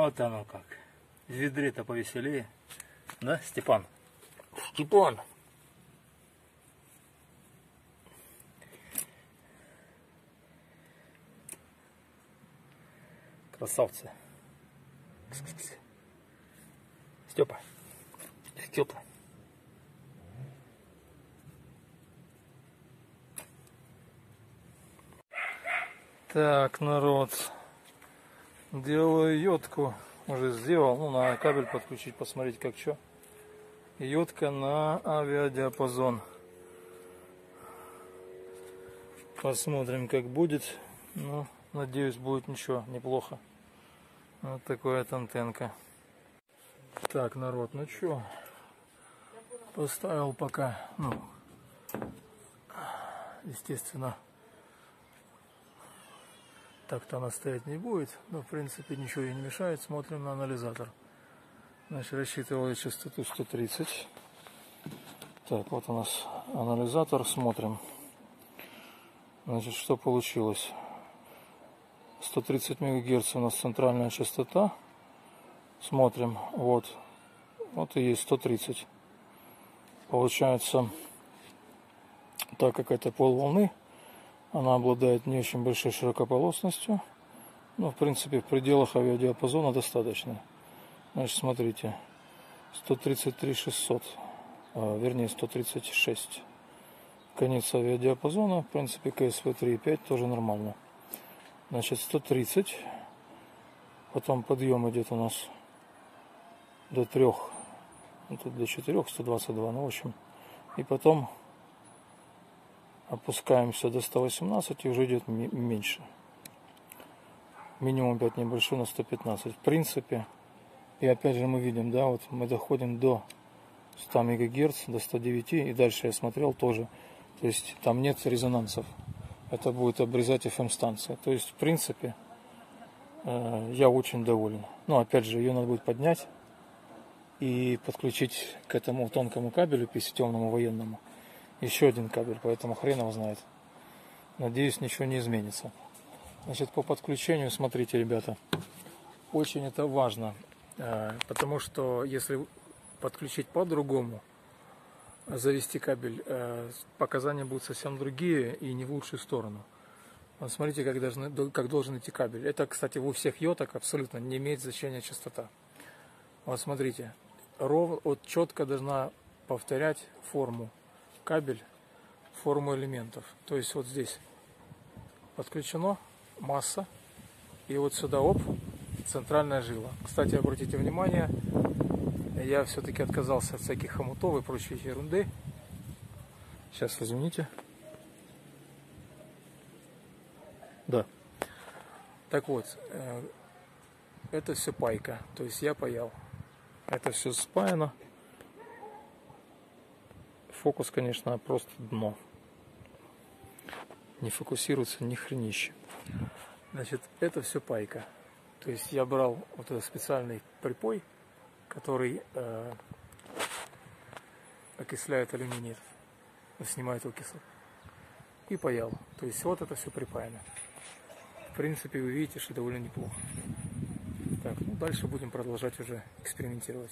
Вот оно как. В ведре-то повеселее. Да, Степан? Степан. Красавцы. Степа. Степа. Так, народ. Делаю йодку. Уже сделал. Ну, на кабель подключить, посмотреть как что. Йодка на авиадиапазон. Посмотрим, как будет. Ну, надеюсь, будет ничего, неплохо. Вот такая антенка. Так, народ, ну что, поставил пока, ну, естественно, так-то она стоять не будет, но в принципе ничего ей не мешает. Смотрим на анализатор. Значит, рассчитывал я частоту 130. Так, вот у нас анализатор, смотрим. Значит, что получилось? 130 МГц у нас центральная частота. Смотрим, вот. Вот и есть 130. Получается, так как это полволны, она обладает не очень большой широкополосностью. Но, в принципе, в пределах авиадиапазона достаточно. Значит, смотрите. 133 600. А, вернее, 136. Конец авиадиапазона. В принципе, КСВ 3.5 тоже нормально. Значит, 130. Потом подъем идет у нас до 3. Ну, тут до 4, 122. Ну, в общем. И потом опускаемся до 118 и уже идет меньше. Минимум 5 небольшой на 115. В принципе, и опять же мы видим, да, вот мы доходим до 100 МГц, до 109, и дальше я смотрел тоже. То есть там нет резонансов. Это будет обрезать FM-станция. То есть, в принципе, э, я очень доволен. Но опять же, ее надо будет поднять и подключить к этому тонкому кабелю 50-темному военному еще один кабель, поэтому хрен его знает. Надеюсь, ничего не изменится. Значит, по подключению, смотрите, ребята, очень это важно, э, потому что если подключить по-другому, завести кабель, э, показания будут совсем другие и не в лучшую сторону. Вот смотрите, как, должны, как должен идти кабель. Это, кстати, у всех йоток абсолютно не имеет значения частота. Вот смотрите, ров, вот четко должна повторять форму кабель форму элементов. То есть вот здесь подключено масса и вот сюда оп, центральная жила. Кстати, обратите внимание, я все-таки отказался от всяких хомутов и прочей ерунды. Сейчас, извините. Да. Так вот, э, это все пайка, то есть я паял. Это все спаяно фокус, конечно, просто дно. Не фокусируется ни хренище. Значит, это все пайка. То есть я брал вот этот специальный припой, который э, окисляет алюминий, снимает окислы. И паял. То есть вот это все припаяно. В принципе, вы видите, что довольно неплохо. Так, ну дальше будем продолжать уже экспериментировать.